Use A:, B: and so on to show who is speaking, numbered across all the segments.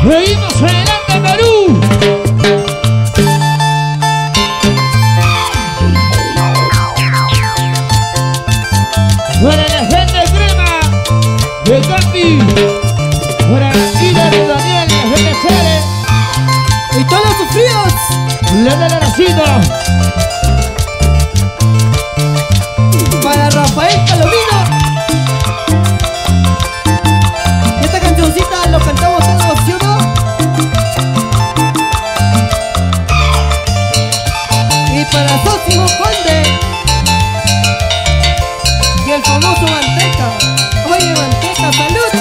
A: Seguimos adelante, Perú. Para la gente crema de Capi, para Ida Daniel, la gente Chávez
B: y todos sus fríos,
A: le dan la racita.
B: para Sosimo Conde y el famoso Manteca. Oye, Manteca, salud.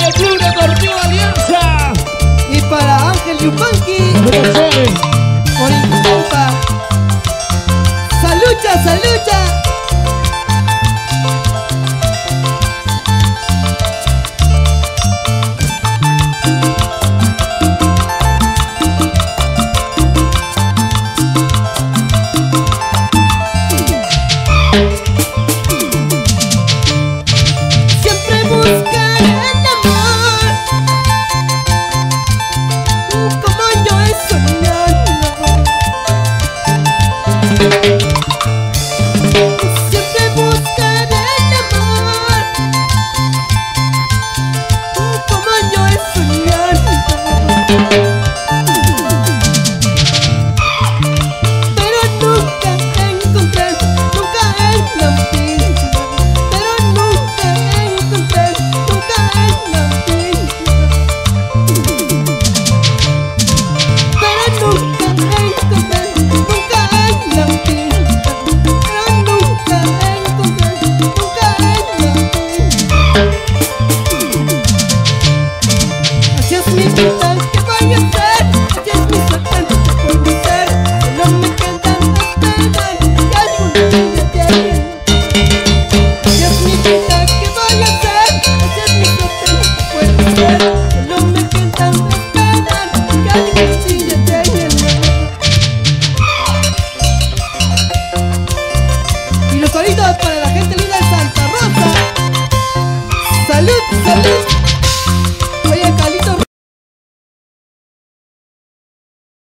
B: para el
A: Club Deportivo Alianza.
B: Y para Ángel Yupanqui. Por Inculpa. Salucha, salucha. Thank